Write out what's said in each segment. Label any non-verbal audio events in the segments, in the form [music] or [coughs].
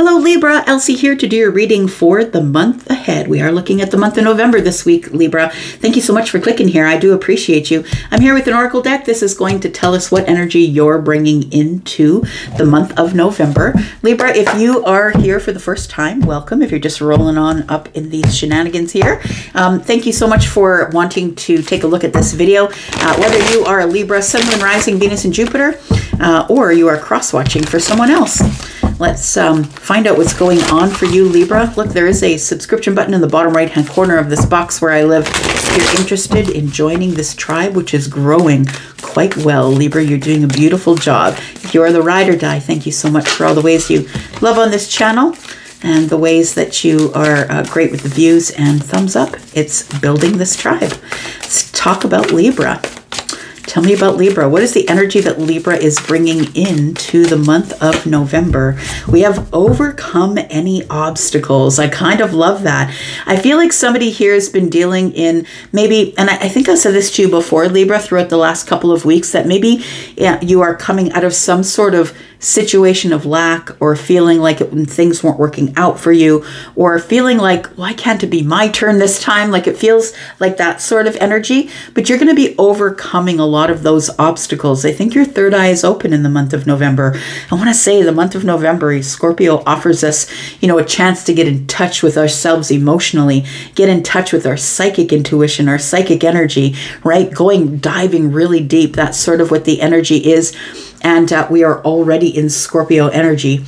Hello, Libra. Elsie here to do your reading for the month ahead. We are looking at the month of November this week, Libra. Thank you so much for clicking here. I do appreciate you. I'm here with an oracle deck. This is going to tell us what energy you're bringing into the month of November. Libra, if you are here for the first time, welcome. If you're just rolling on up in these shenanigans here, um, thank you so much for wanting to take a look at this video. Uh, whether you are a Libra, Sun, Moon, Rising, Venus, and Jupiter, uh, or you are cross watching for someone else. Let's um, find out what's going on for you, Libra. Look, there is a subscription button in the bottom right hand corner of this box where I live. If you're interested in joining this tribe, which is growing quite well, Libra, you're doing a beautiful job. If you are the ride or die, thank you so much for all the ways you love on this channel and the ways that you are uh, great with the views and thumbs up. It's building this tribe. Let's talk about Libra. Tell me about Libra. What is the energy that Libra is bringing into the month of November? We have overcome any obstacles. I kind of love that. I feel like somebody here has been dealing in maybe, and I, think I said this to you before, Libra, throughout the last couple of weeks, that maybe yeah, you are coming out of some sort of situation of lack or feeling like it, things weren't working out for you or feeling like why can't it be my turn this time? Like it feels like that sort of energy. But you're going to be overcoming a lot of those obstacles. I think your third eye is open in the month of november. I want to say the month of november scorpio offers us you know a chance to get in touch with ourselves emotionally get in touch with our psychic intuition our psychic energy right? Going diving really deep that's sort of what the energy is and uh, we are already in Scorpio energy.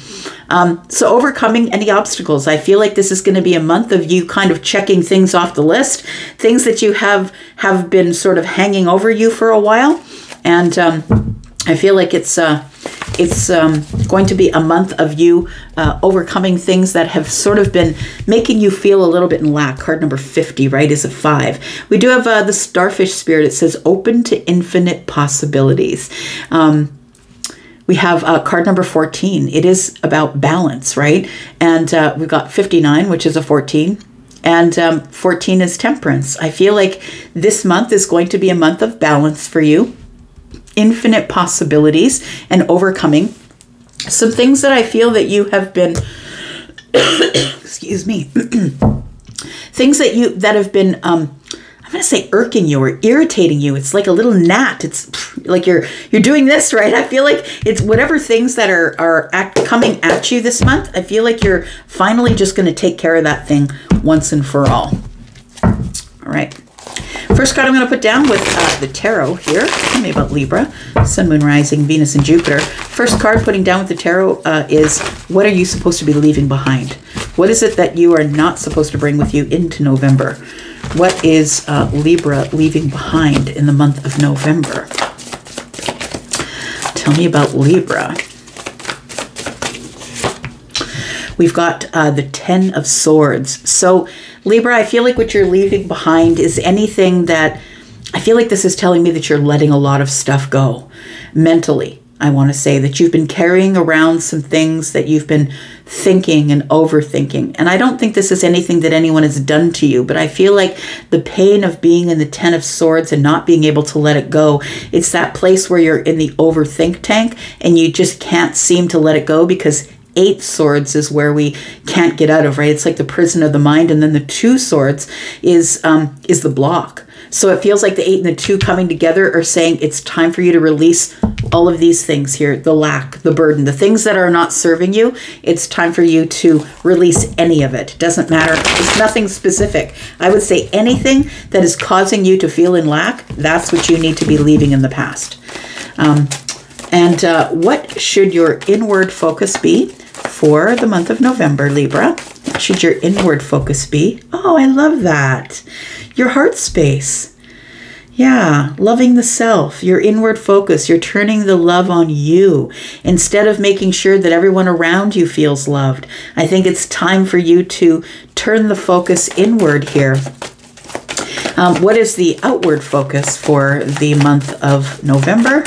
Um, so, overcoming any obstacles, I feel like this is going to be a month of you kind of checking things off the list, things that you have have been sort of hanging over you for a while, and um, I feel like it's. Uh, it's um, going to be a month of you uh, overcoming things that have sort of been making you feel a little bit in lack. Card number 50, right, is a five. We do have uh, the starfish spirit. It says open to infinite possibilities. Um, we have uh, card number 14. It is about balance, right? And uh, we've got 59, which is a 14. And um, 14 is temperance. I feel like this month is going to be a month of balance for you, infinite possibilities, and overcoming some things that I feel that you have been, [coughs] excuse me, [coughs] things that you that have been um, I'm to say irking you or irritating you. It's like a little gnat. It's like you're you're doing this [laughs] right. I feel like it's whatever things that are are at, coming at you this month. I feel like you're finally just to take care of that thing once and for all. All right. First card I'm going to put down with uh, the tarot here. Tell me about Libra, Sun, Moon, Rising, Venus, and Jupiter. First card putting down with the tarot uh, is what are you supposed to be leaving behind? What is it that you are not supposed to bring with you into November? What is uh, Libra leaving behind in the month of November? Tell me about Libra. We've got uh, the Ten of Swords. So, Libra, I feel like what you're leaving behind is anything that I feel like this is telling me that you're letting a lot of stuff go mentally I want to say that you've been carrying around some things that you've been thinking and overthinking. And I don't think this is anything that anyone has done to you, but I feel like the pain of being in the 10 of swords and not being able to let it go, it's that place where you're in the overthink tank and you just can't seem to let it go because eight swords is where we can't get out of right it's like the prison of the mind and then the two swords is um is the block so it feels like the eight and the two coming together are saying it's time for you to release all of these things here the lack, the burden, the things that are not serving you. It's time for you to release any of it. Doesn't matter. It's nothing specific. I would say anything that is causing you to feel in lack, that's what you need to be leaving in the past. Um, and uh, what should your inward focus be for the month of November, Libra? Should your inward focus be? Oh, I love that your heart space. Yeah, loving the self, your inward focus. You're turning the love on you instead of making sure that everyone around you feels loved. I think it's time for you to turn the focus inward here. Um, what is the outward focus for the month of November?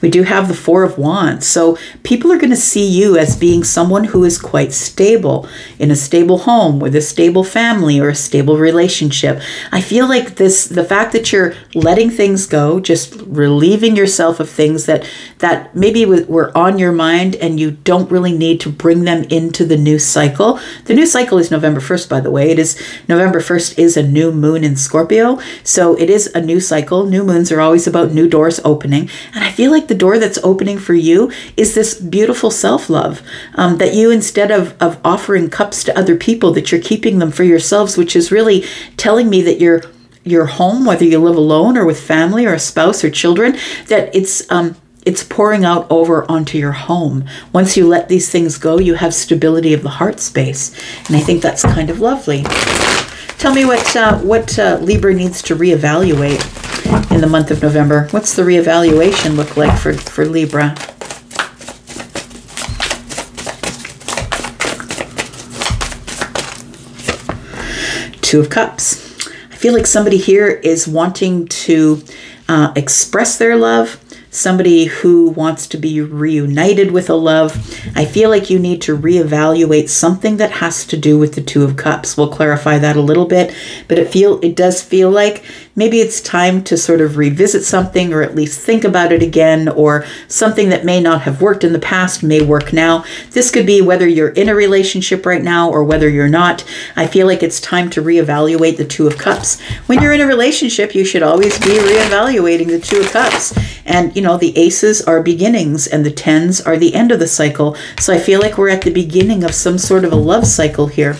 We do have the Four of Wands. So people are going to see you as being someone who is quite stable in a stable home with a stable family or a stable relationship. I feel like this the fact that you're letting things go, just relieving yourself of things that that maybe were on your mind and you don't really need to bring them into the new cycle. The new cycle is November 1st, by the way. It is November 1st is a new moon in Scorpio. So it is a new cycle. New moons are always about new doors opening. And I feel like the door that's opening for you is this beautiful self love um, that you, instead of, of offering cups to other people, that you're keeping them for yourselves, which is really telling me that you're your home, whether you live alone or with family or a spouse or children, that it's um, it's pouring out over onto your home. Once you let these things go, you have stability of the heart space, and I think that's kind of lovely. Tell me what uh, what uh, Libra needs to reevaluate in the month of November. What's the reevaluation look like for for Libra? Two of Cups I feel like somebody here is wanting to uh, express their love, somebody who wants to be reunited with a love. I feel like you need to reevaluate something that has to do with the 2 of cups. We'll clarify that a little bit, but it feel it does feel like maybe it's time to sort of revisit something or at least think about it again or something that may not have worked in the past may work now. This could be whether you're in a relationship right now or whether you're not. I feel like it's time to reevaluate the 2 of cups. When you're in a relationship, you should always be reevaluating the 2 of cups. And you know, the aces are beginnings and the tens are the end of the cycle. So I feel like we're at the beginning of some sort of a love cycle here.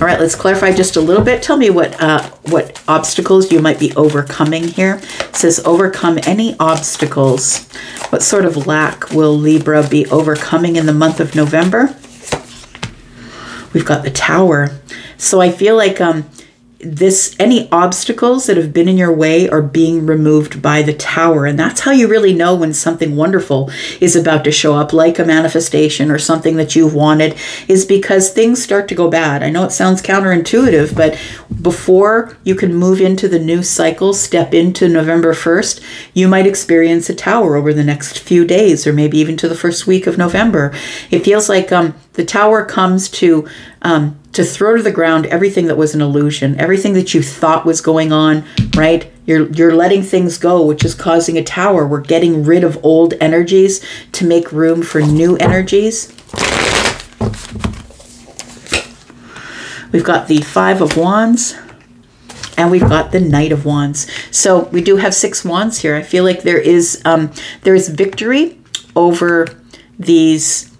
All right, let's clarify just a little bit. Tell me what uh, what obstacles you might be overcoming here. It says overcome any obstacles. What sort of lack will Libra be overcoming in the month of November? We've got the Tower. So I feel like um, this any obstacles that have been in your way are being removed by the tower. And that's how you really know when something wonderful is about to show up like a manifestation or something that you've wanted is because things start to go bad. I know it sounds counterintuitive but before you can move into the new cycle step into november 1st you might experience a tower over the next few days or maybe even to the first week of november. It feels like um, the tower comes to um, to throw to the ground everything that was an illusion, everything that you thought was going on, right? You're you're letting things go, which is causing a tower. We're getting rid of old energies to make room for new energies. We've got the 5 of wands and we've got the Knight of Wands. So we do have six wands here. I feel like there is um, there is victory over these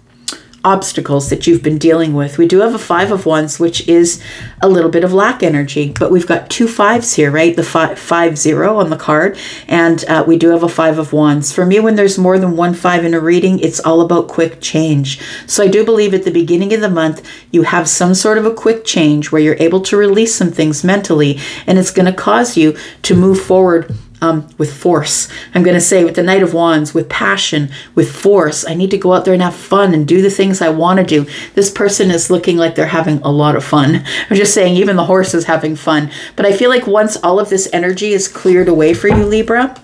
obstacles that you've been dealing with. We do have a five of wands, which is a little bit of lack energy, but we've got two fives here, right? The five, five zero on the card, and uh, we do have a five of wands. For me, when there's more than one five in a reading, it's all about quick change. So I do believe at the beginning of the month, you have some sort of a quick change where you're able to release some things mentally, and it's going to cause you to move forward um, with force. I'm going to say with the Knight of Wands, with passion, with force. I need to go out there and have fun and do the things I want to do. This person is looking like they're having a lot of fun. [laughs] I'm just saying, even the horse is having fun. But I feel like once all of this energy is cleared away for you, Libra,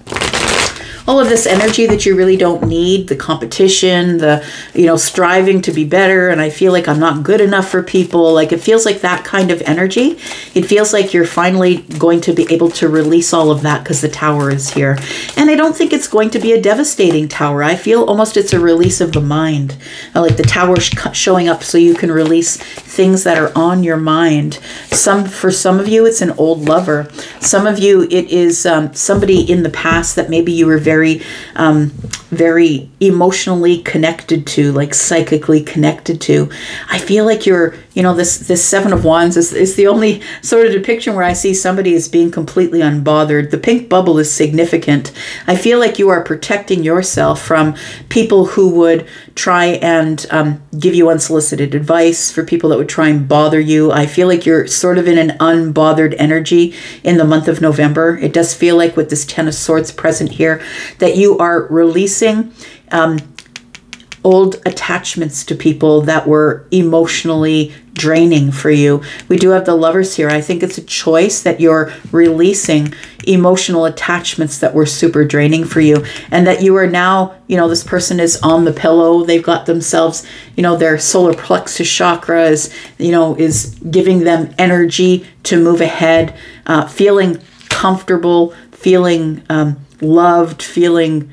all of this energy that you really don't need, the competition, the, you know, striving to be better, and I feel like I'm not good enough for people. Like it feels like that kind of energy. It feels like you're finally going to be able to release all of that because the tower is here. And I don't think it's going to be a devastating tower. I feel almost it's a release of the mind. like the tower sh showing up so you can release things that are on your mind. Some For some of you, it's an old lover. Some of you, it is um, somebody in the past that maybe you were very very, um, very emotionally connected to, like psychically connected to. I feel like you're, you know, this this Seven of Wands is, is the only sort of depiction where I see somebody as being completely unbothered. The pink bubble is significant. I feel like you are protecting yourself from people who would try and um, give you unsolicited advice, for people that would try and bother you. I feel like you're sort of in an unbothered energy in the month of November. It does feel like with this Ten of Swords present here that you are releasing um, old attachments to people that were emotionally draining for you. We do have the lovers here. I think it's a choice that you're releasing emotional attachments that were super draining for you and that you are now, you know, this person is on the pillow. They've got themselves, you know, their solar plexus chakra is, you know, is giving them energy to move ahead, uh, feeling comfortable, feeling um, loved, feeling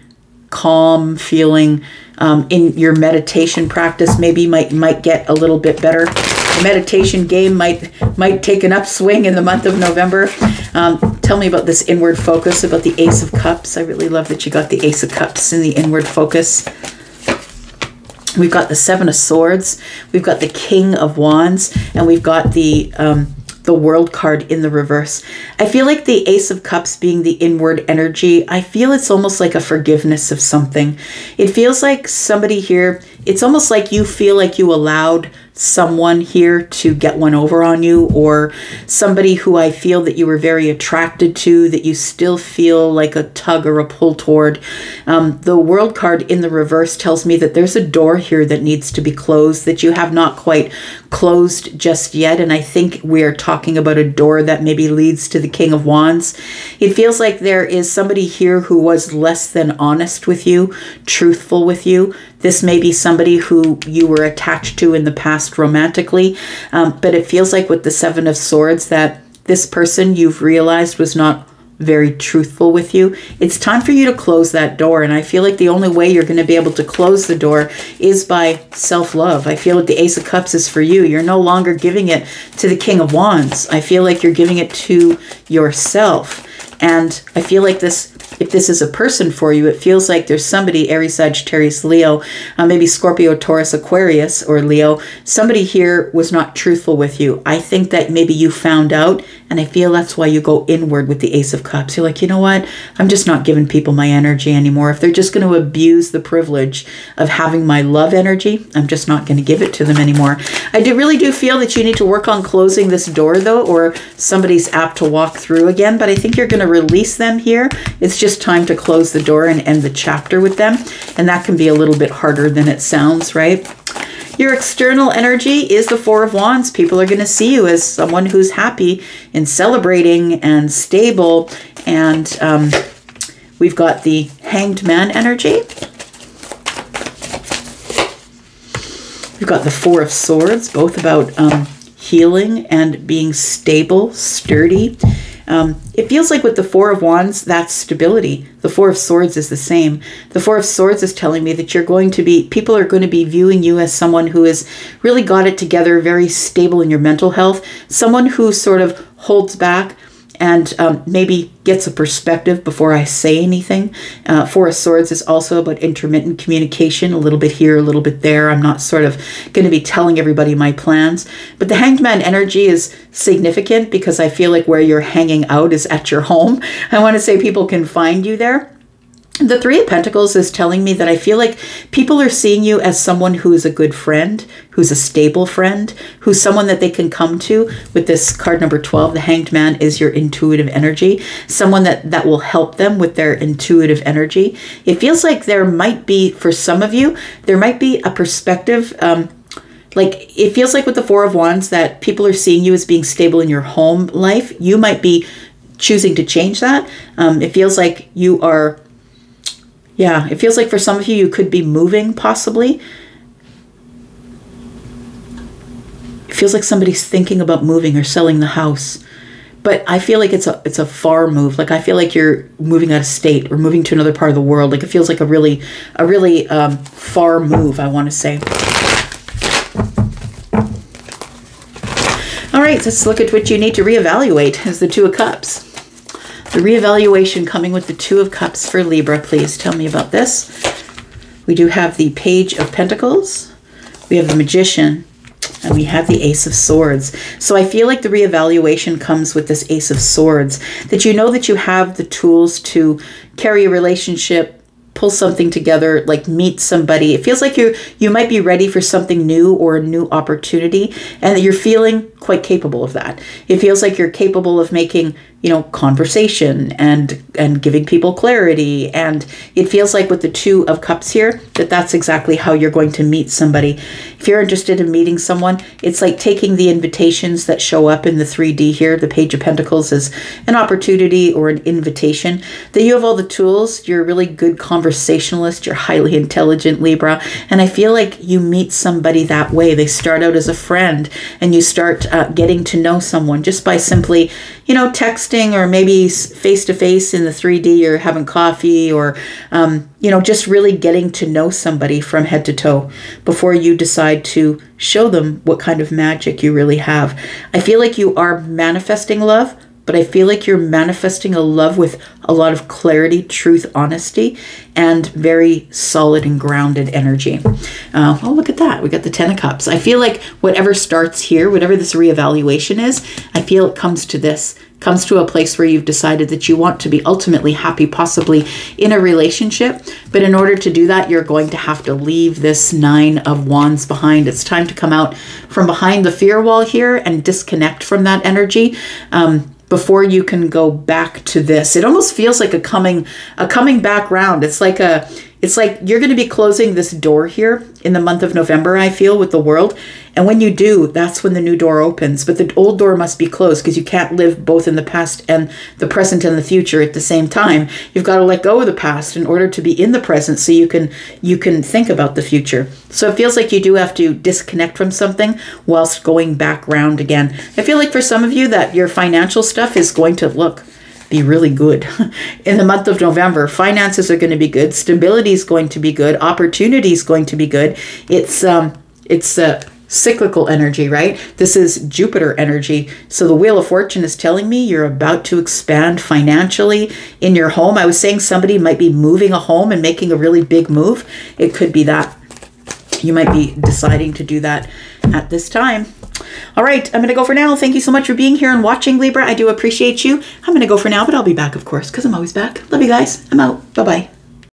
calm, feeling um, in your meditation practice maybe might might get a little bit better. The meditation game might might take an upswing in the month of November. Um, tell me about this inward focus, about the Ace of Cups. I really love that you got the Ace of Cups in the inward focus. We've got the Seven of Swords, we've got the King of Wands, and we've got the um, the world card in the reverse. I feel like the Ace of Cups being the inward energy, I feel it's almost like a forgiveness of something. It feels like somebody here, it's almost like you feel like you allowed someone here to get one over on you or somebody who I feel that you were very attracted to that you still feel like a tug or a pull toward. Um, the world card in the reverse tells me that there's a door here that needs to be closed that you have not quite closed just yet. And I think we're talking about a door that maybe leads to the King of Wands. It feels like there is somebody here who was less than honest with you, truthful with you. This may be somebody who you were attached to in the past romantically, um, but it feels like with the Seven of Swords that this person you've realized was not very truthful with you. It's time for you to close that door. And I feel like the only way you're going to be able to close the door is by self love. I feel like the Ace of Cups is for you. You're no longer giving it to the King of Wands. I feel like you're giving it to yourself. And I feel like this if this is a person for you, it feels like there's somebody, Aries, Sagittarius, Leo, uh, maybe Scorpio, Taurus, Aquarius, or Leo, somebody here was not truthful with you. I think that maybe you found out, and I feel that's why you go inward with the Ace of Cups. You're like, you know what? I'm just not giving people my energy anymore. If they're just going to abuse the privilege of having my love energy, I'm just not going to give it to them anymore. I do really do feel that you need to work on closing this door, though, or somebody's apt to walk through again, but I think you're going to release them here. It's just time to close the door and end the chapter with them. And that can be a little bit harder than it sounds, right? Your external energy is the Four of Wands. People are going to see you as someone who's happy and celebrating and stable. And um, we've got the Hanged Man energy. We've got the Four of Swords, both about um, healing and being stable, sturdy. Um, it feels like with the Four of Wands, that's stability. The Four of Swords is the same. The Four of Swords is telling me that you're going to be, people are going to be viewing you as someone who has really got it together, very stable in your mental health, someone who sort of holds back and um, maybe gets a perspective before I say anything. Uh, Four of Swords is also about intermittent communication, a little bit here, a little bit there. I'm not sort of going to be telling everybody my plans. But the Hanged Man energy is significant because I feel like where you're hanging out is at your home. [laughs] I want to say people can find you there. The Three of Pentacles is telling me that I feel like people are seeing you as someone who is a good friend, who's a stable friend, who's someone that they can come to. With this card number 12, the Hanged Man is your intuitive energy, someone that, that will help them with their intuitive energy. It feels like there might be, for some of you, there might be a perspective. Um, like it feels like with the Four of Wands that people are seeing you as being stable in your home life. You might be choosing to change that. Um, it feels like you are yeah, it feels like for some of you, you could be moving possibly. It feels like somebody's thinking about moving or selling the house. But I feel like it's a it's a far move. Like I feel like you're moving out of state or moving to another part of the world. Like it feels like a really a really um, far move. I want to say. All right, let's look at what you need to reevaluate as the Two of Cups. The reevaluation coming with the Two of Cups for Libra, please tell me about this. We do have the Page of Pentacles, we have the Magician, and we have the Ace of Swords. So I feel like the reevaluation comes with this Ace of Swords, that you know that you have the tools to carry a relationship pull something together like meet somebody it feels like you you might be ready for something new or a new opportunity and that you're feeling quite capable of that. It feels like you're capable of making you know conversation and and giving people clarity. And it feels like with the two of cups here that that's exactly how you're going to meet somebody. If you're interested in meeting someone it's like taking the invitations that show up in the 3d here the page of pentacles is an opportunity or an invitation. That you have all the tools you're a really good conversationalist you're highly intelligent libra and i feel like you meet somebody that way. They start out as a friend and you start uh, getting to know someone just by simply, you know, texting or maybe face to face in the 3D or having coffee or, um, you know, just really getting to know somebody from head to toe before you decide to show them what kind of magic you really have. I feel like you are manifesting love but I feel like you're manifesting a love with a lot of clarity, truth, honesty, and very solid and grounded energy. Uh, oh, look at that. We got the Ten of Cups. I feel like whatever starts here, whatever this reevaluation is, I feel it comes to this comes to a place where you've decided that you want to be ultimately happy, possibly in a relationship. But in order to do that, you're going to have to leave this Nine of Wands behind. It's time to come out from behind the fear wall here and disconnect from that energy. Um, before you can go back to this. It almost feels like a coming a coming back round. It's like a it's like you're going to be closing this door here in the month of November, I feel, with the world. And when you do, that's when the new door opens. But the old door must be closed because you can't live both in the past and the present and the future at the same time. You've got to let go of the past in order to be in the present so you can you can think about the future. So it feels like you do have to disconnect from something whilst going back round again. I feel like for some of you that your financial stuff is going to look be really good. [laughs] In the month of November, finances are going to be good, stability is going to be good, opportunity is going to be good. It's um it's uh, cyclical energy, right? This is Jupiter energy. So the Wheel of Fortune is telling me you're about to expand financially in your home. I was saying somebody might be moving a home and making a really big move. It could be that. You might be deciding to do that at this time. All right, I'm going to go for now. Thank you so much for being here and watching, Libra. I do appreciate you. I'm going to go for now, but I'll be back, of course, because I'm always back. Love you guys. I'm out. Bye bye.